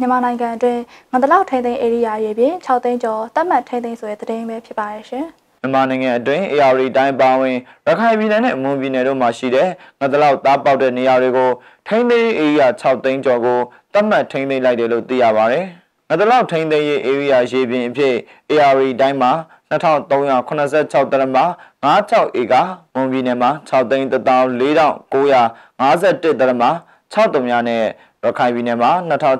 မြန်မာနိုင်ငံအတွင်းငန္တလောက်ထိန်းသိမ်းဧရိယာရေပြင်6သိန်းကျော်တတ်မှတ်ထိန်းသိမ်းဆိုတဲ့သတင်းပဲဖြစ်ပါရဲ့ရှင်။မြန်မာနိုင်ငံအတွင်း AR တိုင်းပါဝင်ရခိုင်ပြည်နယ်နဲ့မွန်ပြည်နယ်တို့မှာရှိတဲ့ငန္တလောက်သားပေါက်တဲ့နေရာတွေကိုထိန်းသိမ်းဧရိယာ6သိန်းကျော်ကိုတတ်မှတ်ထိန်းသိမ်းလိုက်တယ်လို့သိရပါဗျ။ငန္တလောက်ထိန်းသိမ်းရေးဧရိယာရေပြင်အဖြစ် AR တိုင်းမှာ2386တရမ56ဧကမွန်ပြည်နယ်မှာ6သိန်း14951တရမ6တုံများနဲ့ ရခိုင်ပြည်နယ်မှာ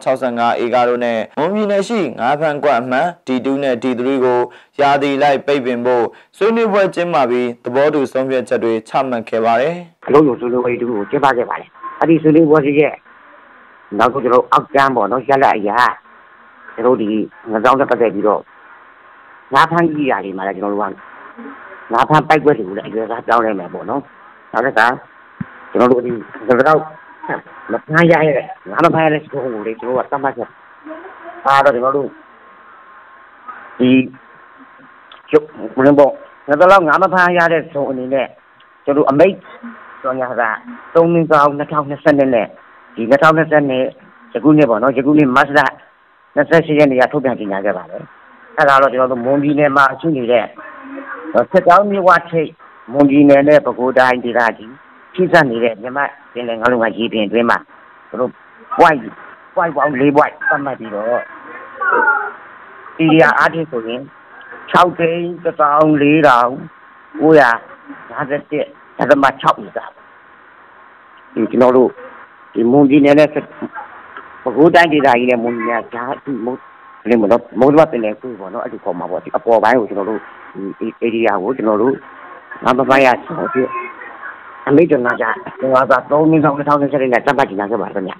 2065ဧကတို့နဲ့မွန်ပြည်နယ်ရှိငါးဖန်ကွက်အမှန် D2 နဲ့ D3 ကိုယာတီလိုက်ပိတ်ပင်ဖို့ဆွေးနွေးပွဲကျင်းပပြီးသဘောတူဆုံးဖြတ်ချက်တွေချမှတ်ခဲ့ပါတယ်။အလုံးစုံဆွေးနွေးပွဲတူကိုကျင်းပခဲ့ပါတယ်။အဲ့ဒီဆွေးနွေးပွဲကြီးရဲ့နောက်တော့ကျွန်တော်အောက်ကမ်းပေါ့နော်ရလက်အရာကျွန်တော်ဒီငါးကြောင်းတက်ပတ်သက်ပြီးတော့ငါးဖန်ကြီးရာတွေမှာလည်းကျွန်တော်တို့ကငါးဖန်ပိုက်ွက်တွေကိုလည်းအရွယ်စားပြောင်းနေမယ်ပေါ့နော်။နောက်တစ်ခါကျွန်တော်တို့ဒီကတော့ မဖမ်းရရဲ့ငါမဖမ်းရတဲ့စကုံကိုလေကျွန်တော်ကတတ်မှတ်ချက်အားတော့ကျွန်တော်တို့ဒီကျုပ်ဘယ်လိုပေါ့ငါတော့ငါမဖမ်းရတဲ့စုံအနေနဲ့ကျွန်တော်အမိတ်ကျော်ညာက3နှစ်ကောင်း2020နဲ့ဒီ2020နဲ့ယခုနှစ်ပေါ့နော်ယခုနှစ်မတ်လ28ရက်နေ့ကထုတ်ပြန်ကြေညာခဲ့ပါတယ်အဲ့ဒါတော့ကျွန်တော်တို့မွန်ပြည်နယ်မှာရှိနေတဲ့စစ်တောင်းမြို့ဝထိပ်မွန်ပြည်နယ်နဲ့ပဲခူးတိုင်းဒေသကြီး ထိစပ်နေတဲ့မြန်မာပင်လယ်ငါးလုံးကရေပြင်အတွင်းမှာသူတို့ point point ပေါင်း၄ point သတ်မှတ်ပြီးတော့ဒီရအားဖြင့်ဆိုရင်6သိန်း14951သဒ္ဓမ6မိတာဒီကျွန်တော်တို့ဒီမွန်ပြည်နယ်နဲ့ပကိုးတိုင်းဒေသကြီးနဲ့မွန်ပြည်နယ်ဂျာဒီမုတ်လေမလို့မုံလွတ်ပင်လေကိုပေါ့နော်အဲ့ဒီပေါ်မှာပေါ့ဒီအပေါ်ပိုင်းကိုကျွန်တော်တို့ဒီဧရိယာကိုကျွန်တော်တို့ငါမပိုင်းရဆောပြ အမိတ်တော်နာကြကျွန်တော်က3မိနစ်2020နဲ့တပ်ပတ်ကြည့်လာခဲ့ပါခင်ဗျာ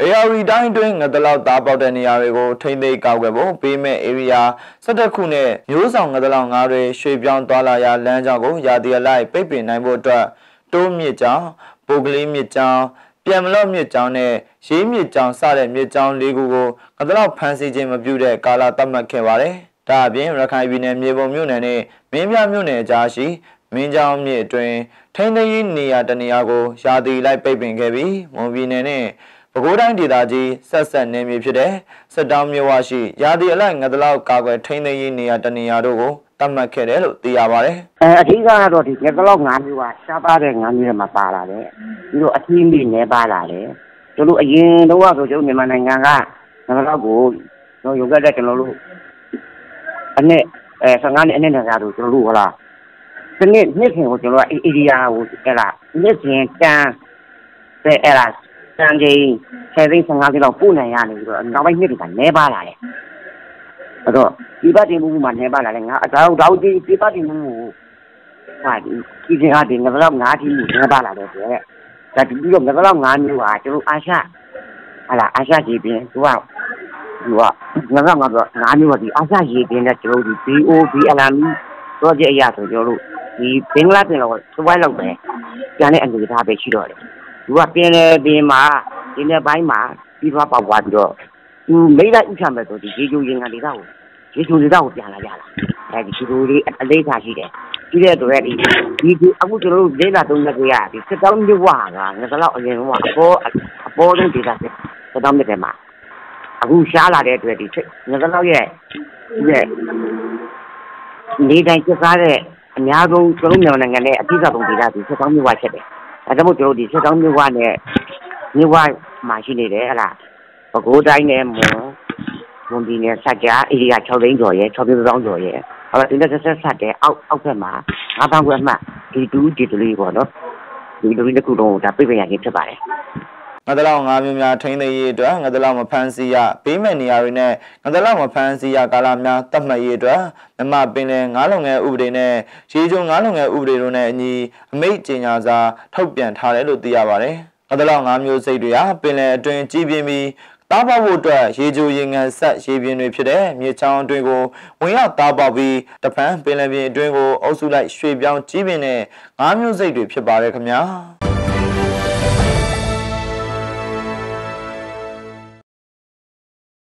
AR တိုင်းအတွင်းငတလောက်သားပေါက်တဲ့နေရာတွေကိုထိမ့်သိမ်းကောက်ွယ်ဖို့ပေးမဲ့ area 17ခုနဲ့မျိုးဆောင်ငတလောက်ငါးတွေရွှေပြောင်းသွားလာရာလမ်းကြောင်းကိုရာသီအလိုက်ပိတ်ပင်နိုင်ဖို့အတွက်တိုးမြစ်ကြောင်းပိုကလေးမြစ်ကြောင်းပြန်မလော့မြစ်ကြောင်းနဲ့ရေးမြစ်ကြောင်းစတဲ့မြစ်ကြောင်း၄ခုကိုငတလောက်ဖမ်းဆီးခြင်းမပြုတဲ့ကာလသတ်မှတ်ခဲ့ပါတယ်။ဒါအပြင်ရခိုင်ပြည်နယ်မြေပုံမြို့နယ်နဲ့မင်းပြမြို့နယ်အကြားရှိ မင်းကြောင်မြစ်အတွင်းထိန်းသိမ်းရေးနေရာတနေရာကိုရာသီလိုက်ပိတ်ပင်ခဲ့ပြီးမွန်ပြည်နယ်နဲ့ပဲခူးတိုင်းဒေသကြီးဆက်ဆက်နေမြေဖြစ်တဲ့စစ်တောင်းမြို့ဝရှိရာသီအလိုက်ငသလောက်ကာကွယ်ထိန်းသိမ်းရေးနေရာတနေရာတို့ကိုတတ်မှတ်ခဲ့တယ်လို့သိရပါတယ်။အဲအဓိကကတော့ဒီငသလောက်၅မျိုးကရှားပါတဲ့၅မျိုးတွေမှာပါလာတယ်။ပြီးတော့အထီးမိနေပါလာတယ်။ကျွန်တော်အရင်တော့ဆိုကျွန်တော်မြန်မာနိုင်ငံကငသလောက်ကိုတော့ရုပ်ခဲ့တဲ့ကျွန်တော်တို့အနှစ်အဲ15နှစ်အနှစ်နဲ့ကြာတို့ကျွန်တော်တို့ဟလား ဒီနေ့နှစ်စဉ်ကိုကျွန်တော်ကအေရီယာကိုအဲ့ဒါနှစ်စဉ်တန်းတဲ့အဲ့ဒါတန်းကြီး10သိန်း15သိန်းလောက်ပို့နိုင်ရနေပြီးတော့နောက်ပိုင်းနှစ်တွေကနဲပါလာတယ်အဲ့တော့ဒီပတ်တင်မှုမှာနဲပါလာတယ်ငါအတော့တော့ဒီဒီပတ်တင်မှုကိုဟာဒီဒီစင်အားဒီငါတော့ငါးတီးမှုနဲပါလာတယ်ဆိုရက်ဒါဒီပြီးတော့ငါတော့ငါးမျိုးဟာကျွန်တော်အာရှဟာလာအာရှကြီးပြင်သူကသူကငါတော့ငါတော့ငါးမျိုးကဒီအာရှရေးပြင်တဲ့ကျွန်တော်ဒီ BOB LME project အရာဆိုကျွန်တော်တို့ ဒီဘင်္ဂလားပင်လောကသဝိုင်းလောက်ပဲကျန်တဲ့အနေအထားပဲရှိတော့တယ်သူကပင်လေပင်မှာဒီနေ့ပိုင်းမှာပြီးသွားပေါက်သွားပြီးတော့သူမိလိုက်ဥချမယ်ဆိုဒီရေချိုရင်ငံဒေသကိုရေချိုဒေသကိုပြန်လာကြလားအဲဒီဒီလိုလေးအလေးထားရှိတယ်ပြီးတဲ့အတွက်ဒီဒီအခုကျွန်တော်တို့လေးလာသုံးရကြရဒီစစ်တောင်းမြဝါကငါကတော့အရင်ကအပေါ်အပေါ်ဆုံးဒေသစစ်တောင်းမြတဲ့မှာအခုရှားလာတဲ့အတွက်ဒီငါကတော့ရဲ့ရဲ့နေတိုင်းစစ်ကားတဲ့ အများဆုံးကျွန်တော်မြန်မာနိုင်ငံနဲ့အပြည့်အစုံဒေသကြီးစစ်တောင်းမြို့ဝဖြစ်တယ်။ဒါကြောင့်မို့ကျွန်တော်ဒီစစ်တောင်းမြို့ဝနဲ့မြို့ဝမှာရှိနေတယ်ဟလား။ပဲခူးတိုင်းနဲ့မွန်မွန်ပြည်နယ်ဆက်ကြအေရီယာ6သိန်းကျော်ရဲ့6ပြည်သောင်းကျော်ရဲ့ဟောဒီလက်ဆက်ဆက်တဲ့အောက်အောက်ဘက်မှာငါးပေါင်းခွဲအမှတ်ဒီ2ဒီ3ပေါ့နော်။ဒီလိုတစ်ခုလုံးဒါပြည့်ပြည့်ရခြင်းဖြစ်ပါတယ်။ ငါးတလောက်ငါးမျိုးများထိန်းသိမ်းရေးအတွက်ငါးတလောက်မဖမ်းဆီးရပေးမဲ့နေရာတွေနဲ့ငါးတလောက်မဖမ်းဆီးရကာလများတတ်မှတ်ရေးအတွက်မြမပင်လယ်ငါးလုံငယ်ဥပဒေနဲ့ရေချုံငါးလုံငယ်ဥပဒေတို့နဲ့အညီအမိတ်ကြေညာစာထုတ်ပြန်ထားတယ်လို့သိရပါတယ်။ငါးတလောက်ငါးမျိုးစိတ်တွေဟာပင်လယ်အတွင်းကြီးပြင်းပြီးတားပေါက်ဖို့အတွက်ရေချိုရေငန်ဆက်ရေပြင်တွေဖြစ်တဲ့မြေချောင်းအတွင်းကိုဝင်ရောက်တားပေါက်ပြီးတပန်းပင်လယ်ပြင်အတွင်းကိုအုပ်စုလိုက်ရွှေ့ပြောင်းကြီးပင်တဲ့ငါးမျိုးစိတ်တွေဖြစ်ပါတယ်ခင်ဗျာ။